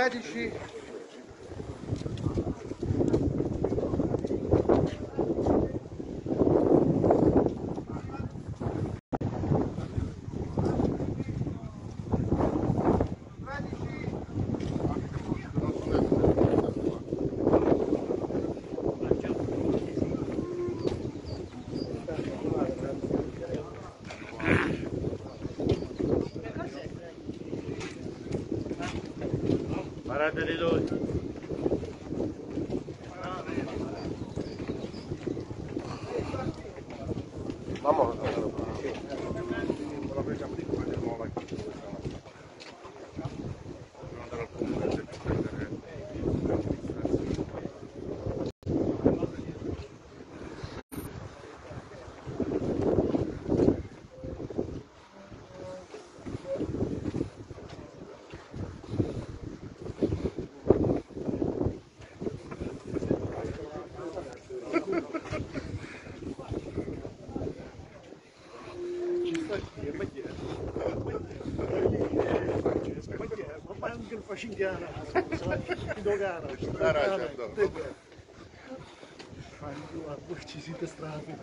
diabetici Beate di lui. xingiana, indogana. Farinha, arbustizitas, trave.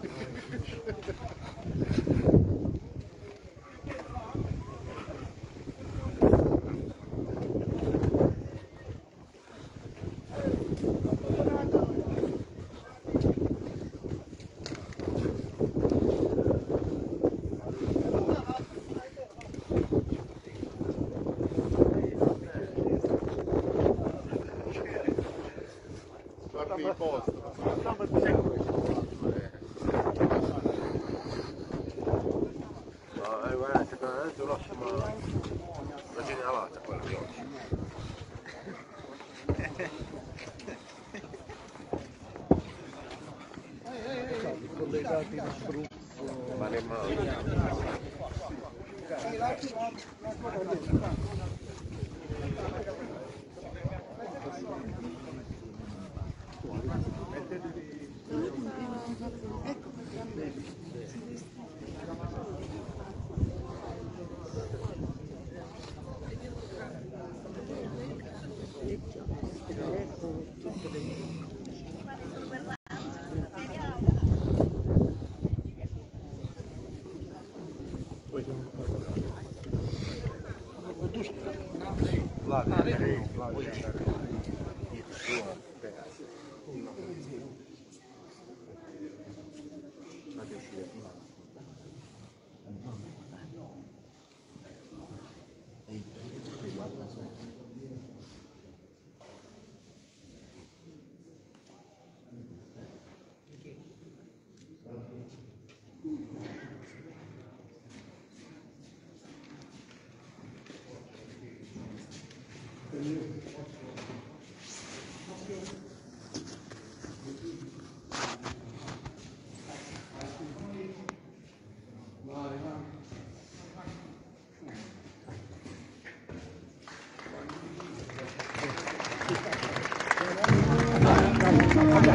Oggi. collegati in Abruzzo. Ma Ecco perché